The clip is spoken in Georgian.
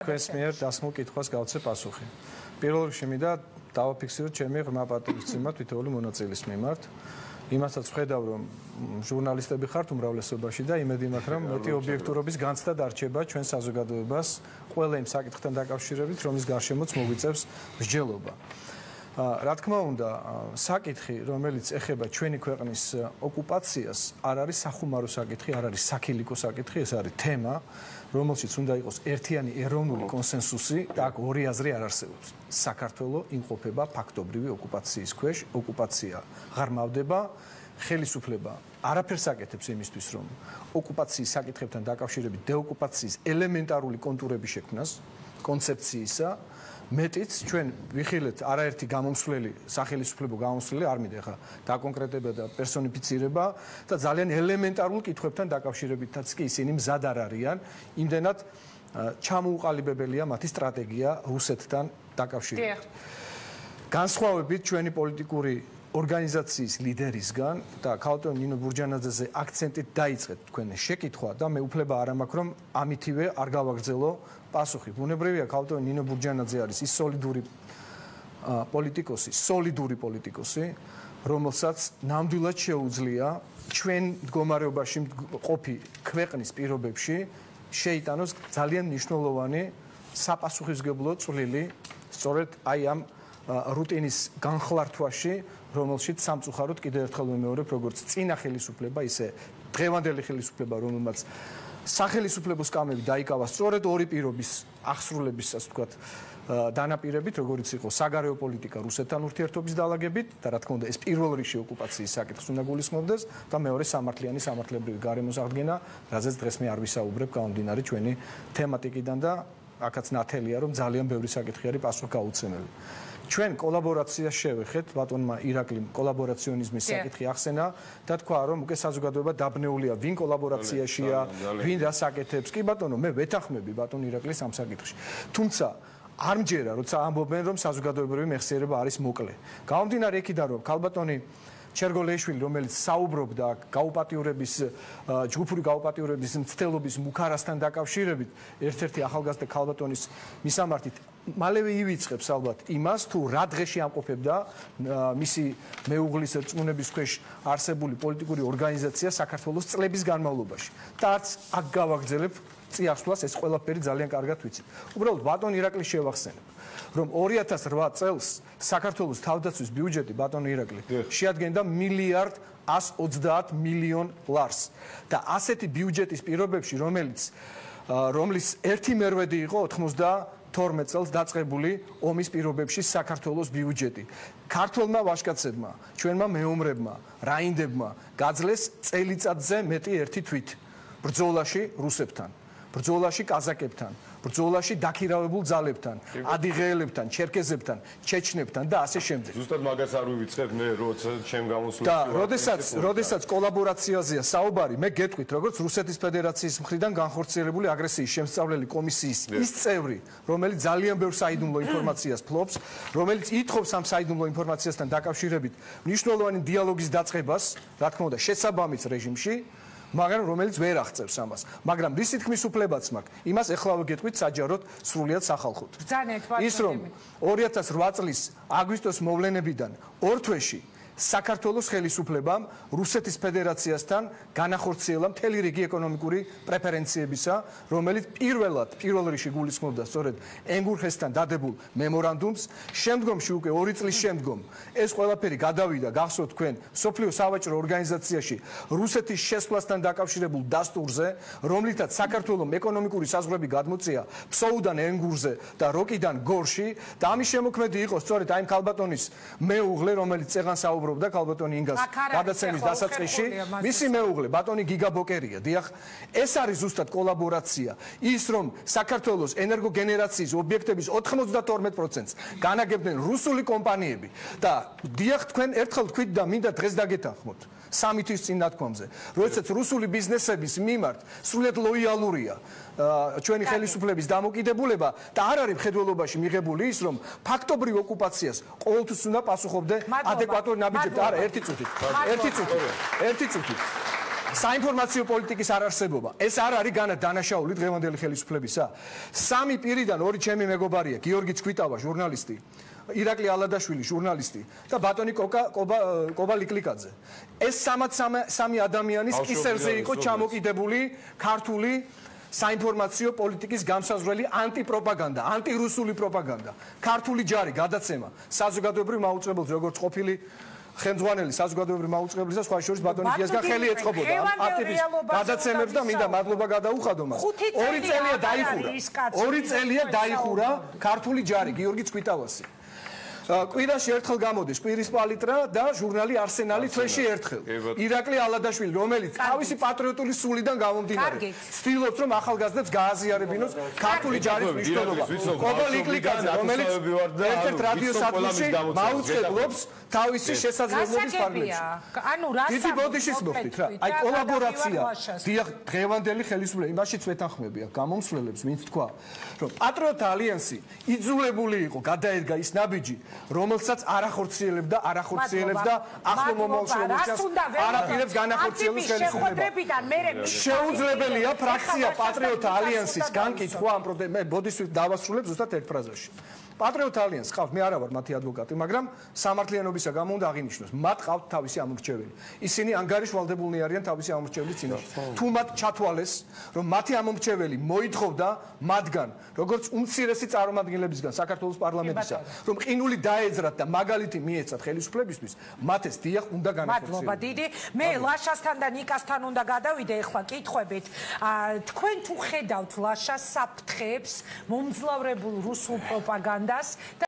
ქვენს მიერ დასმულ კითხვას გავცე პასუხი. პირველ რიგში მინდა დავაფიქსიროთ ჩემი ღრმა პატივისცემა თითოეული მონაწილის მიმართ. იმასაც ვხედავ, რომ ჟურნალისტები ხართ უმრავლესობაში და იმედი მაქვს, რომ მეტი ობიექტურობის განცდა დარჩება ჩვენ საზოგადოებას ყველა იმ საკითხთან დაკავშირებით, რომლის გარშემოც მოგვიწევს მსჯელობა. რა თქმა უნდა, საკითხი, რომელიც ეხება ჩვენი ქვეყნის ოკუპაციას, არ არის სახუმარო საკითხი, არ არის საქილიკო საკითხი, ეს არის თემა, რომელშიც უნდა იყოს ერთიანი ეროვნული კონსენსუსი და აქ ორი აზრი არ არსებობს. საქართველოს იმყოფება ფაქტობრივი ოკუპაციის ქვეშ, ოკუპაცია ღრმავდება, ხელისუფლება არაფერს აკეთებს იმისთვის, რომ ოკუპაციის საკითხებთან დაკავშირებით დეოკუპაციის ელემენტარული კონტურები შექმნას, კონცეფციისა მეტიც ჩვენ ვიხილეთ არაერთი გამომსვლელი სახელმწიფო გამომსვლელი არ მინდა ხა დაკონკრეტება და პერსონიფიცირება და ძალიან ელემენტარულ კითხვებთან დაკავშირებითაც კი ისინი მზად არ არიან. იმდენად ჩამოუყალიბებელია მათი სტრატეგია რუსეთთან დაკავშირებით. განსხვავებით ჩვენი პოლიტიკური ორგანიზაციის ლიდერისგან და ქალტონ ნინო ბურჯანაძეზე აქცენტით დაიწყეთ თქვენ შეკითხვა და მე უფლება არ მაქვს რომ ამითივე არ გავაგრძელო პასუხი. ბუნებრივია ქალტონ ნინო ბურჯანაძე არის ის სოლიდური პოლიტიკოსი, სოლიდური პოლიტიკოსი, რომელსაც ნამდვილად შეუძლია ჩვენ მდგომარეობაში ყოფი ქვეყნის პირობებში შეიტანოს ძალიან მნიშვნელოვანი საპასუხისგებლო წვლილი სწორედ აი ამ რუტინის განხლართვაში რომელშიც სამწუხაროდ კიდევ ერთხელ ვიმეორებ, როგორც წინა ხელისუფლება, ისე დღევანდელი ხელისუფლება, რომელმაც სახელმწიფოს კამები დაიკავა სწორედ ორი პირობის აღსრულების, ასე ვთქვათ, დანაპირებით, როგორც იყო საგარეო პოლიტიკა რუსეთთან ურთიერთობის დაალაგებით და რა თქმა უნდა, ეს პირველ რიგში ოკუპაციის საკითხს უნდა გულისხმობდეს და მეორე სამართლიანი სამართლებრივი გარემოს აღდგენა, რაზეც დღეს მე არ ვისაუბრებ, გამომდინარე ჩვენი თემატიკიდან და აქაც ნათელია, რომ ძალიან ბევრი საკითხი არის პასუხგაუცემელი. ჩვენ კოლაბორაციას შევეხეთ ბატონმა ირაკლიმ კოლაბორაციონიზმის საკითხი ახსენა და თქვა რომ უკვე საზოგადოება დაბნეულია ვინ კოლაბორაციაშია ვინ დასაკეთებს. კი ბატონო მე ვეთანხმები ბატონ ირაკლის ამ საკითხში. თუმცა არ მჯერა როცა ამბობენ რომ საზოგადოებრივი მეხსიერება არის მოკლე. გამომდინარე იქიდან რომ ქალბატონი ჩერგოლეიშვილი რომელიც საუბრობდა გაუპატიურების ჯგუფური გაუპატიურების მცდელობის მუქარასთან დაკავშირებით ერთ-ერთი ახალგაზრდა ქალბატონის მისამართით მალევე ივიწყებს ალბათ იმას თუ რა დღეში ამყოფებდა მისი მეუღლის რწმუნების ქვეშ არსებული პოლიტიკური ორგანიზაცია საქართველოს წლების განმავლობაში. და არც აქ გავაგრძელებ წიაღსვლას ეს ყველაფერი ძალიან კარგად ვიცით. უბრალოდ ბატონ ირაკლი შევახსენებ, რომ 2008 წელს საქართველოს თავდაცვის ბიუჯეტი ბატონ ირაკლი შეადგენდა მილიარდ 130 მილიონ ლარს. და ასეთი ბიუჯეტის პირობებში რომელიც რომლის ერთი მერვედი იყო 90 12 წელს დაწყებული ომის პირობებში საქართველოს ბიუჯეტი. ქართულმა ვაშკაცებმა, ჩვენმა მეომრებმა, რაინდებმა გაძლეს წელიწადზე მეტი ერთი თვით ბრძოლაში რუსებთან. ბრძოლაში კაზაკებთან, ბრძოლაში დაქირავებულ ძალებთან, ადიღეელებთან, ჩერკეზებთან, ჩეჩნებთან და ასე შემდეგ. ზუსტად მაგას არ ვივიწყებ მე, როცა ჩემ გამოსვლაში. და როდესაც, როდესაც კოლაბორაციაზეა საუბარი, მე გეტყვით, როგორც რუსეთის ფედერაციის მხრიდან განხორციელებული აგრესიის შემსწავლელი კომისიის ის წევრი, რომელიც ძალიან ბევრ საიდუმლო ინფორმაციას ფლობს, რომელიც ითხოვს ამ საიდუმლო ინფორმაციასთან დაკავშირებით მნიშვნელოვანი დიალოგის დაწყებას, რა თქმა უნდა, შესაბამის რეჟიმში. მაგრამ რომელიც ვერ აღწევს ამას. მაგრამ რისი თქმის უფლებაც მაქვს? იმას ეხლავე გეტყვით საჯაროდ სრულიად სახალხოდ. ის რომ 2008 წლის აგვისტოს მოვლენებიდან ორ თვეში საქართველოს ხელისუფლებამ რუსეთის ფედერაციასთან განახორციელა მთელი რიგი ეკონომიკური პრეფერენციებისა, რომელიც პირველად პირველ რიგში გულისხმობდა სწორედ ენგურხესთან დადებულ მემორანდუმს, შემდგომში უკვე 2 წლის შემდგომ ეს ყველაფერი გადავიდა გახსოვთ თქვენ სოფლიო სავაჭრო ორგანიზაციაში რუსეთის შესვლასთან დაკავშირებულ დასტურზე, რომლითაც საქართველოს ეკონომიკური საზღვრები გადმოწია ფსოუდან ენგურზე და როკიდან გორში და ამის შემოქმედი იყო სწორედ აი ქალბატონის მეუღლე, რომელიც წეღან საუბრობდა საუბრობდა კალბატონი ინგას გადაცემის დასაწყისში. მისი მეუღლე ბატონი გიგაბოკერია დიახ? ეს არის ზუსტად კოლაბორაცია. ის რომ საქართველოს ენერგოგენერაციის ობიექტების 92%-ს განაგებდნენ რუსული კომპანიები და დიახ თქვენ ერთხელ თქვით და მინდა დღეს დაგეთანხმოთ სამი თვის წინ დათქვამზე როდესაც რუსული ბიზნესების მიმართ სრულიად ლოიალურია ჩვენი ხელისუფლების დამოკიდებულება და არ არის მხედველობაში მიღებული ის რომ ფაქტობრივ ოკუპაციას ყოველთვის უნდა პასუხობდე ადეკვატური ნაბიჯები არა ერთი წუთით ერთი წუთით ერთი წუთით საინფორმაციო პოლიტიკის არარსებობა. ეს არ არის განა დანაშაული დღევანდელი ხელისუფლებისა. სამი პირიდან ორი ჩემი მეგობარია, გიორგი ცქვიტავა, ჟურნალისტი, ირაკლი ალადაშვილი, ჟურნალისტი და ბატონი კოკა კობა კობა ლიკლიკაძე. ეს სამად სამი ადამიანის კისერზე იყო ჩამოკიდებული ქართული საინფორმაციო პოლიტიკის გამსაზრელი ანტიპროპაგანდა, ანტირუსული პროპაგანდა. ქართული ჯარი გადაცემა საზოგადოებრივ მაუწყებელს როგორც ყოფილი ხელმძღვანელი საზოგადოებრივი მაუწყებლის და სხვა შორის ბატონი გიასგან ხელი ეწყობოდა ამ აქტივის გადაცემებს და მინდა მადლობა გადაუხადო მას. ორი წელია დაიხურა. ორი წელია დაიხურა ქართული ჯარი გიორგი ცკვითავასი. კვირაში ერთხელ გამოდის კვირის პალიტრა და ჟურნალი არსენალი თვეში ერთხელ. ირაკლი ალადაშვილი, რომელიც თავისი პატრიოტული სულიდან გამომდინარე, ცდილობს რომ ახალგაზრდებს გააზიარებინოს ქართული ჯარის მნიშვნელობა. კობა ლიკლიკაძე, რომელიც ერთ-ერთ რადიო სადგურში მაუწყებლობს თავისი შესაძლებლობის ფარგლებში. ანუ რას დიდი ბოდიშის მოხდით რა. აი კოლაბორაცია. დიახ, დღევანდელი ხელისუფლება იმაშიც ვეთანხმებია გამომსვლელებს, ვინც თქვა, რომ პატრიოტ ალიანსი იძულებული იყო გადაედგა ის ნაბიჯი, რომელსაც არ ახორციელებდა, არ ახორციელებს და ახლო მომავალში რომელსაც არაპირებს განახორციელოს ხელისუფლება. შეუძლებელია ფრაქცია პატრიოტ ალიანსის განკითხვა ამ პროდე მე ბოდისვით დავასრულებ ზუსტად ერთ ფრაზაში. პატრიოტ ალიანს ყავს, მე არა ვარ მათი ადვოკატი, მაგრამ სამართლიანობისა გამო უნდა აღინიშნოს, მათ ყავთ თავისი ამორჩეველი. ისინი ანგარიშვალდებულნი არიან თავისი ამორჩეველის წინაშე. თუ მათ ჩათვალეს, რომ მათი ამორჩეველი მოითხოვდა მათგან, როგორც უმცირესი წარმომადგენლებისგან საქართველოს პარლამენტისა, რომ ყინული დაეძრათ და მაგალითი მიეცათ ხელისუფლებისთვის, მათ ეს დიახ უნდა განახორციელოს. მადლობა დიდი. მე ლაშასთან და ნიკასთან უნდა გადავიდე ახლა კითხვებით. თქვენ თუ ხედავთ ლაშას საფრთხეებს მომძლავრებულ რუსულ პროპაგანდას bandas.